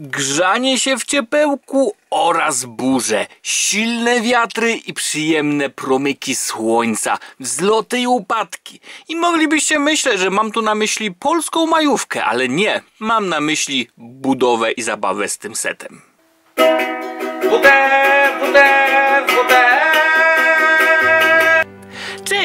Grzanie się w ciepełku oraz burze, silne wiatry i przyjemne promyki słońca, wzloty i upadki. I moglibyście myśleć, że mam tu na myśli polską majówkę, ale nie, mam na myśli budowę i zabawę z tym setem. WD, WD,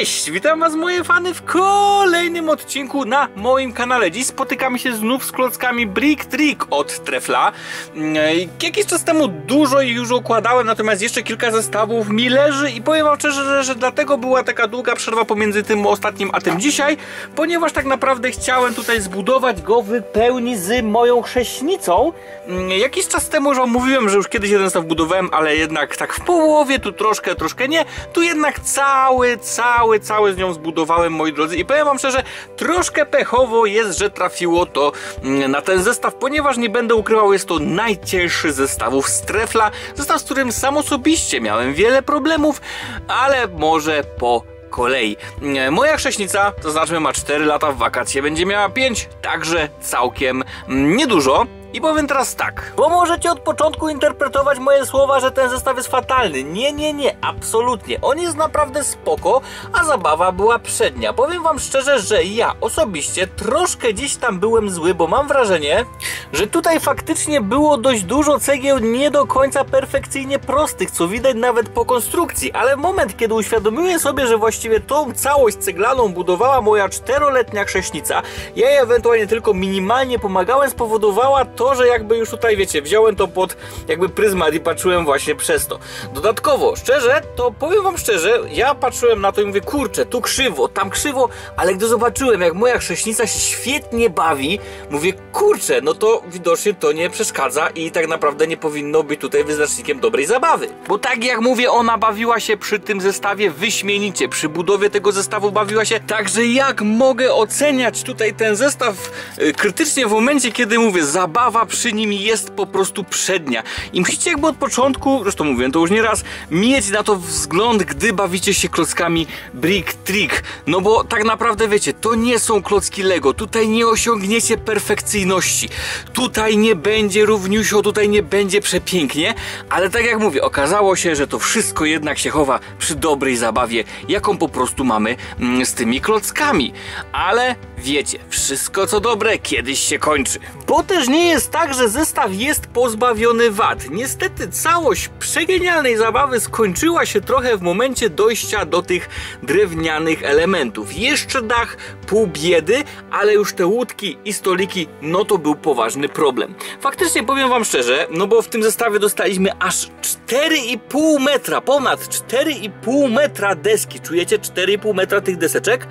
Cześć, witam was moje fany w kolejnym odcinku na moim kanale. Dziś spotykamy się znów z klockami Brick Trick od Trefla. Mm, Jakiś czas temu dużo ich już układałem, natomiast jeszcze kilka zestawów mi leży i powiem wam szczerze, że, że dlatego była taka długa przerwa pomiędzy tym ostatnim a tym dzisiaj, ponieważ tak naprawdę chciałem tutaj zbudować go w pełni z moją chrześnicą. Mm, Jakiś czas temu już mówiłem, że już kiedyś jeden zestaw budowałem, ale jednak tak w połowie, tu troszkę, troszkę nie. Tu jednak cały, cały, cały z nią zbudowałem, moi drodzy. I powiem wam szczerze, troszkę pechowo jest, że trafiło to mm, na ten zestaw, ponieważ nie będę ukrywał, jest to najcięższy zestawów z Trefla. Zestaw, z którym sam osobiście miałem wiele problemów, ale może po kolei. Mm, Moja chrześnica, to znaczy ma 4 lata w wakacje, będzie miała 5, także całkiem mm, niedużo. I powiem teraz tak, bo możecie od początku interpretować moje słowa, że ten zestaw jest fatalny. Nie, nie, nie, absolutnie. On jest naprawdę spoko, a zabawa była przednia. Powiem wam szczerze, że ja osobiście troszkę gdzieś tam byłem zły, bo mam wrażenie, że tutaj faktycznie było dość dużo cegieł nie do końca perfekcyjnie prostych, co widać nawet po konstrukcji, ale moment, kiedy uświadomiłem sobie, że właściwie tą całość ceglaną budowała moja czteroletnia chrześnica, ja jej ewentualnie tylko minimalnie pomagałem, spowodowała to, że jakby już tutaj, wiecie, wziąłem to pod jakby pryzmat i patrzyłem właśnie przez to. Dodatkowo, szczerze, to powiem wam szczerze, ja patrzyłem na to i mówię, kurczę, tu krzywo, tam krzywo, ale gdy zobaczyłem, jak moja chrześnica się świetnie bawi, mówię, kurczę, no to widocznie to nie przeszkadza i tak naprawdę nie powinno być tutaj wyznacznikiem dobrej zabawy. Bo tak jak mówię, ona bawiła się przy tym zestawie wyśmienicie, przy budowie tego zestawu bawiła się, także jak mogę oceniać tutaj ten zestaw y, krytycznie w momencie, kiedy mówię, zabawa przy nim jest po prostu przednia. I musicie jakby od początku, zresztą mówiłem to już nie raz, mieć na to wzgląd, gdy bawicie się klockami Brick Trick. No bo tak naprawdę wiecie, to nie są klocki Lego. Tutaj nie osiągniecie perfekcyjności. Tutaj nie będzie równiusio, tutaj nie będzie przepięknie, ale tak jak mówię, okazało się, że to wszystko jednak się chowa przy dobrej zabawie, jaką po prostu mamy mm, z tymi klockami. Ale wiecie, wszystko co dobre kiedyś się kończy. Bo też nie jest tak, że zestaw jest pozbawiony wad. Niestety całość przegenialnej zabawy skończyła się trochę w momencie dojścia do tych drewnianych elementów. Jeszcze dach, pół biedy, ale już te łódki i stoliki, no to był poważny problem. Faktycznie powiem wam szczerze, no bo w tym zestawie dostaliśmy aż 4,5 metra, ponad 4,5 metra deski. Czujecie 4,5 metra tych deseczek?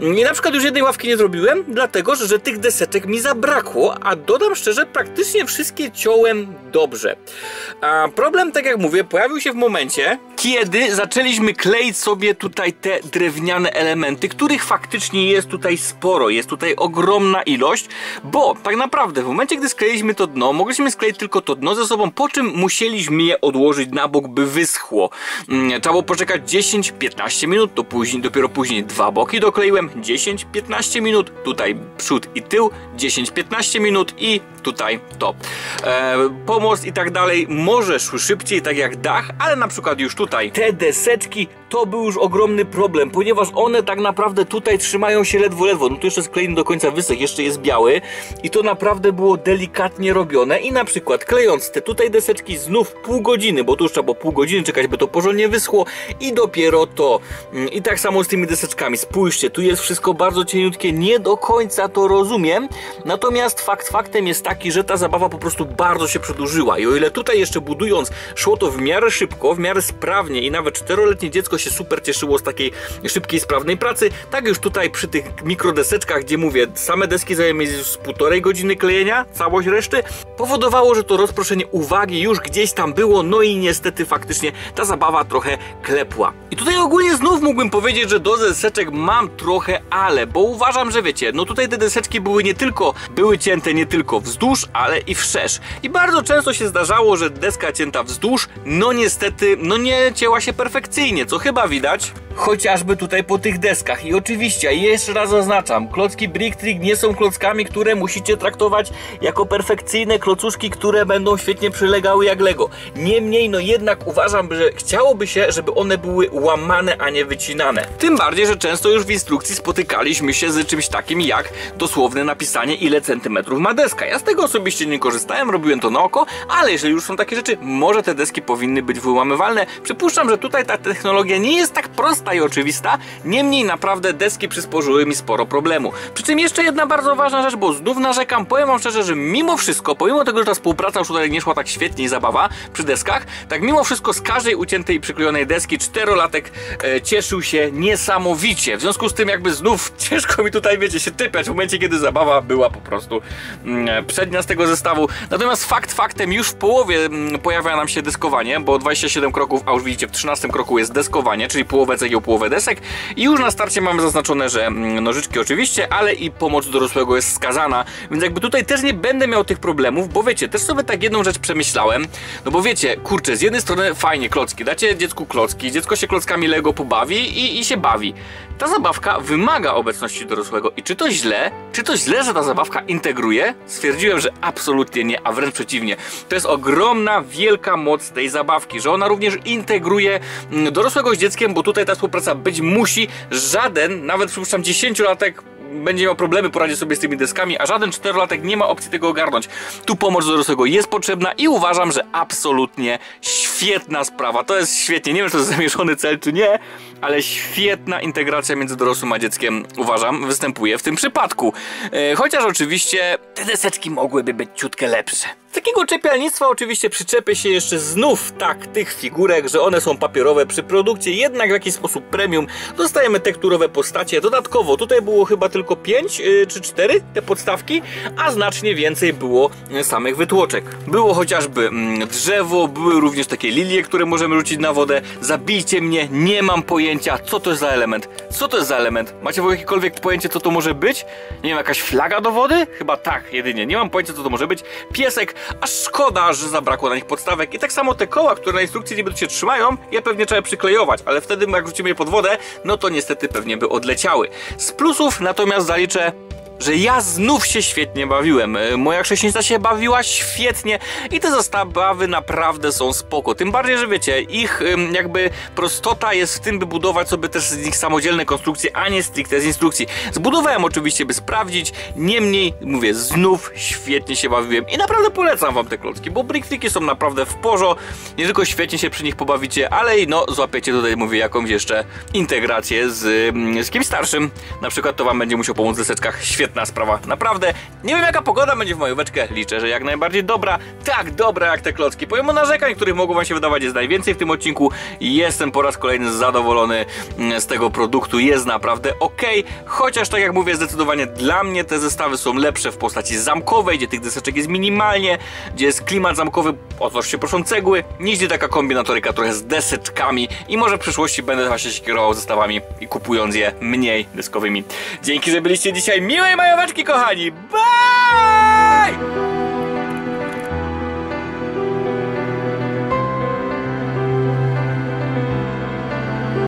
I na przykład już jednej ławki nie zrobiłem, dlatego że tych deseczek mi zabrakło, a dodam szczerze, praktycznie wszystkie ciąłem dobrze. A problem, tak jak mówię, pojawił się w momencie, kiedy zaczęliśmy kleić sobie tutaj te drewniane elementy, których faktycznie jest tutaj sporo, jest tutaj ogromna ilość, bo tak naprawdę w momencie, gdy skleiliśmy to dno, mogliśmy skleić tylko to dno ze sobą, po czym musieliśmy je odłożyć na bok, by wyschło. Mm, Trzeba było poczekać 10-15 minut, to później, dopiero później dwa boki dokleiłem, 10-15 minut, tutaj przód i tył, 10-15 minut i tutaj to. E, pomost i tak dalej może szły szybciej, tak jak dach, ale na przykład już tutaj te deseczki to był już ogromny problem, ponieważ one tak naprawdę tutaj trzymają się ledwo, ledwo. No tu jeszcze sklejny do końca wysech, jeszcze jest biały i to naprawdę było delikatnie robione i na przykład klejąc te tutaj deseczki znów pół godziny, bo tu już trzeba było pół godziny czekać, by to porządnie wyschło i dopiero to. Mm, I tak samo z tymi deseczkami. Spójrzcie, tu jest wszystko bardzo cieniutkie, nie do końca to rozumiem, natomiast fakt faktem jest taki, że ta zabawa po prostu bardzo się przedłużyła i o ile tutaj jeszcze budując szło to w miarę szybko, w miarę sprawnie i nawet czteroletnie dziecko się super cieszyło z takiej szybkiej, sprawnej pracy, tak już tutaj przy tych mikrodeseczkach, gdzie mówię, same deski zajęły już z półtorej godziny klejenia, całość reszty, powodowało, że to rozproszenie uwagi już gdzieś tam było, no i niestety faktycznie ta zabawa trochę klepła. I tutaj ogólnie znów mógłbym powiedzieć, że do deseczek mam trochę ale, bo uważam, że wiecie, no tutaj te deseczki były nie tylko, były cięte nie tylko wzdłuż, ale i wszerz. I bardzo często się zdarzało, że deska cięta wzdłuż, no niestety, no nie cięła się perfekcyjnie, co chyba widać chociażby tutaj po tych deskach. I oczywiście, jeszcze raz zaznaczam, klocki Brick Trick nie są klockami, które musicie traktować jako perfekcyjne klocuszki, które będą świetnie przylegały jak Lego. Niemniej, no jednak uważam, że chciałoby się, żeby one były łamane, a nie wycinane. Tym bardziej, że często już w instrukcji spotykaliśmy się z czymś takim jak dosłowne napisanie ile centymetrów ma deska. Ja z tego osobiście nie korzystałem, robiłem to na oko, ale jeżeli już są takie rzeczy, może te deski powinny być wyłamywalne. Przypuszczam, że tutaj ta technologia nie jest tak prosta i oczywista, niemniej naprawdę deski przysporzyły mi sporo problemu. Przy czym jeszcze jedna bardzo ważna rzecz, bo znów narzekam, powiem wam szczerze, że mimo wszystko, pomimo tego, że ta współpraca już tutaj nie szła tak świetnie i zabawa przy deskach, tak mimo wszystko z każdej uciętej i przyklejonej deski czterolatek e, cieszył się niesamowicie. W związku z tym jakby znów ciężko mi tutaj, wiecie, się typiać w momencie, kiedy zabawa była po prostu mm, przednia z tego zestawu. Natomiast fakt faktem, już w połowie mm, pojawia nam się deskowanie, bo 27 kroków, a już widzicie, w 13 kroku jest deskowanie, czyli połowę cegieł, połowę desek i już na starcie mamy zaznaczone, że mm, nożyczki oczywiście, ale i pomoc dorosłego jest skazana, więc jakby tutaj też nie będę miał tych problemów, bo wiecie, też sobie tak jedną rzecz przemyślałem, no bo wiecie, kurczę, z jednej strony fajnie klocki, dacie dziecku klocki, dziecko się klockami Lego pobawi i, i się bawi. Ta zabawka wymaga obecności dorosłego i czy to źle, czy to źle, że ta zabawka integruje? Stwierdziłem, że absolutnie nie, a wręcz przeciwnie. To jest ogromna, wielka moc tej zabawki, że ona również integruje mm, dorosłego z dzieckiem, bo tutaj ta współpraca być musi. Żaden, nawet przypuszczam 10-latek będzie miał problemy poradzić sobie z tymi deskami, a żaden czterolatek nie ma opcji tego ogarnąć. Tu pomoc dorosłego jest potrzebna i uważam, że absolutnie świetna sprawa. To jest świetnie. Nie wiem, czy to jest zamierzony cel, czy nie, ale świetna integracja między dorosłym a dzieckiem, uważam, występuje w tym przypadku. E, chociaż oczywiście te deseczki mogłyby być ciutkę lepsze. Z takiego czepialnictwa oczywiście przyczepię się jeszcze znów tak tych figurek, że one są papierowe przy produkcji, jednak w jakiś sposób premium. Dostajemy tekturowe postacie. Dodatkowo tutaj było chyba tylko 5 yy, czy 4 te podstawki, a znacznie więcej było y, samych wytłoczek. Było chociażby mm, drzewo, były również takie lilie, które możemy rzucić na wodę. Zabijcie mnie, nie mam pojęcia, co to jest za element. Co to jest za element? Macie w jakiekolwiek pojęcie, co to może być? Nie wiem, jakaś flaga do wody? Chyba tak, jedynie. Nie mam pojęcia, co to może być. Piesek, a szkoda, że zabrakło na nich podstawek. I tak samo te koła, które na instrukcji niby się trzymają, je pewnie trzeba przyklejować, ale wtedy jak rzucimy je pod wodę, no to niestety pewnie by odleciały. Z plusów natomiast zaliczę że ja znów się świetnie bawiłem. E, moja chrześcijanica się bawiła świetnie i te zabawy naprawdę są spoko. Tym bardziej, że wiecie, ich jakby prostota jest w tym, by budować sobie też z nich samodzielne konstrukcje, a nie stricte z instrukcji. Zbudowałem oczywiście, by sprawdzić, niemniej, mówię, znów świetnie się bawiłem i naprawdę polecam wam te klocki, bo bricktriki są naprawdę w porzo, nie tylko świetnie się przy nich pobawicie, ale i no, złapiecie tutaj, mówię, jakąś jeszcze integrację z, z kimś starszym. Na przykład to wam będzie musiał pomóc w deseczkach. Świetnie świetna sprawa. Naprawdę. Nie wiem jaka pogoda będzie w majóweczkę. Liczę, że jak najbardziej dobra. Tak dobra jak te klocki. Pomimo narzekań, których mogą wam się wydawać jest najwięcej w tym odcinku. Jestem po raz kolejny zadowolony mm, z tego produktu. Jest naprawdę ok. Chociaż tak jak mówię, zdecydowanie dla mnie te zestawy są lepsze w postaci zamkowej, gdzie tych deseczek jest minimalnie, gdzie jest klimat zamkowy, się proszą cegły, gdzie taka kombinatoryka trochę z deseczkami i może w przyszłości będę właśnie się kierował zestawami i kupując je mniej deskowymi. Dzięki, że byliście dzisiaj miłej majowaczki, kochani! Bye!